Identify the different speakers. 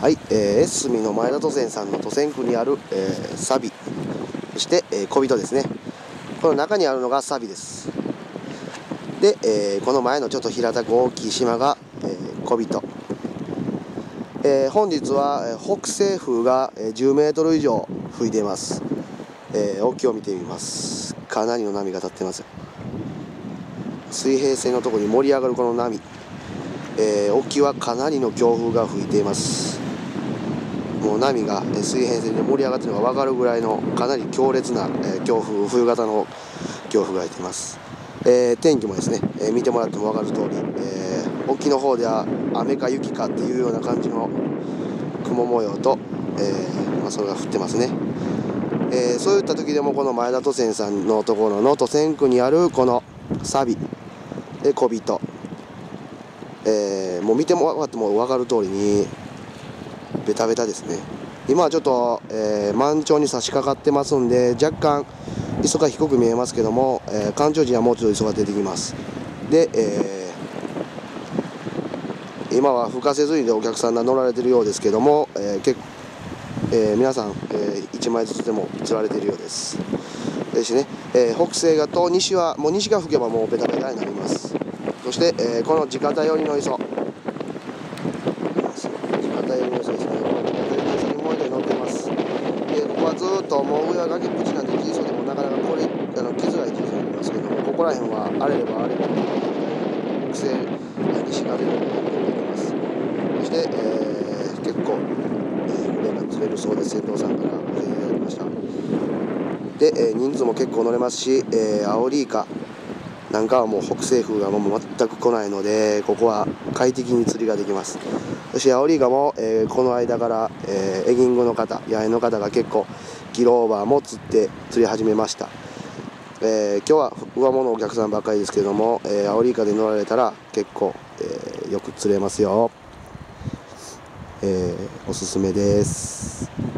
Speaker 1: はい、えー、エスミの前田渡船さんの渡船区にある、えー、サビ。そして、えー、小人ですね。この中にあるのがサビです。で、えー、この前のちょっと平たく大きい島が、えー、小人、えー、本日は、えー、北西風が、えー、10メートル以上吹いています、えー、沖を見てみます。かなりの波が立ってます。水平線のところに盛り上がるこの波、えー、沖はかなりの強風が吹いています。もう波が水平線で盛り上がっているのが分かるぐらいのかなり強烈な、え強風冬型の強風が入っています、えー、天気もですね、えー、見てもらっても分かる通り、え、沖の方では雨か雪かっていうような感じの雲模様と、えまあ、それが降ってますね、えそういった時でもこの前田渡船さんのところの渡船区にあるこのサビで小人、えもう見ても分かっても分かる通りにベタベタですね。今はちょっと、えー、満潮に差し掛かってますんで若干磯が低く見えますけども、えー、干潮時にはもうちょっと磯が出てきます。で、えー、今は吹かせずにでお客さんが乗られてるようですけども、えーけえー、皆さん、えー、1枚ずつでも釣られているようです。ですね、えー、北西がと西はもう西が吹けばもうベタベタになります。そして、えー、この地方寄りの磯。ずっともう上は崖っぷちなんで小さでもなかなかこれあの来づらい地図になりますけどもここら辺は荒れれば荒れるほど北西西風の方に出てきますそして、えー、結構、えー、船が釣れるそうです船頭さんから教えていただきましたで、えー、人数も結構乗れますし、えー、アオリイカなんかはもう北西風がもう全く来ないのでここは快適に釣りができます。そしてアオリイカも、えー、この間から、えー、エギングの方八重の方が結構キローバーも釣って釣り始めました、えー、今日は上物お客さんばっかりですけども、えー、アオリイカで乗られたら結構、え、よく釣れますよ、え、おすすめです。